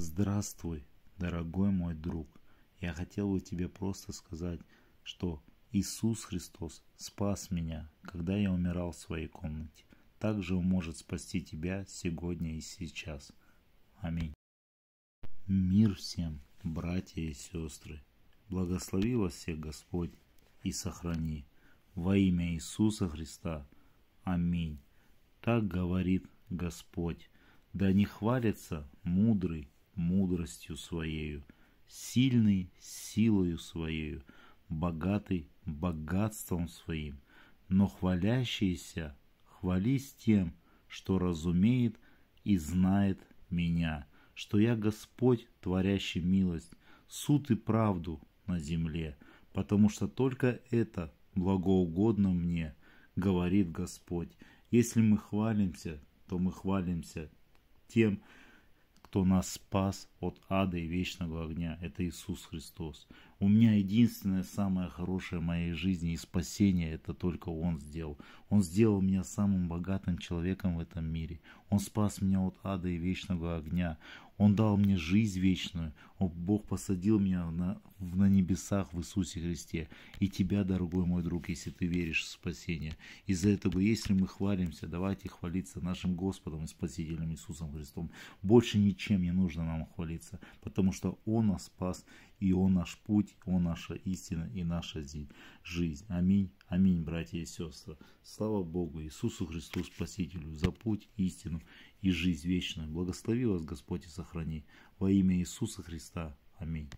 Здравствуй, дорогой мой друг. Я хотел бы тебе просто сказать, что Иисус Христос спас меня, когда я умирал в своей комнате. Также Он может спасти тебя сегодня и сейчас. Аминь. Мир всем, братья и сестры. Благослови вас всех Господь и сохрани. Во имя Иисуса Христа. Аминь. Так говорит Господь. Да не хвалится мудрый мудростью Своею, сильный силою Своею, богатый богатством Своим, но хвалящийся хвались тем, что разумеет и знает меня, что я Господь, творящий милость, суд и правду на земле, потому что только это благоугодно мне, говорит Господь. Если мы хвалимся, то мы хвалимся тем, кто нас спас от ада и вечного огня. Это Иисус Христос. У меня единственное, самое хорошее в моей жизни и спасение, это только Он сделал. Он сделал меня самым богатым человеком в этом мире. Он спас меня от ада и вечного огня. Он дал мне жизнь вечную. О, Бог посадил меня на, на небесах в Иисусе Христе. И тебя, дорогой мой друг, если ты веришь в спасение. Из-за этого, если мы хвалимся, давайте хвалиться нашим Господом и Спасителем Иисусом Христом. Больше ничем не нужно нам хвалиться, потому что Он нас спас, и Он наш путь, Он наша истина и наша жизнь. Аминь. Аминь, братья и сестры. Слава Богу, Иисусу Христу, Спасителю, за путь, истину и жизнь вечную. Благослови вас Господь и сохрани. Во имя Иисуса Христа. Аминь.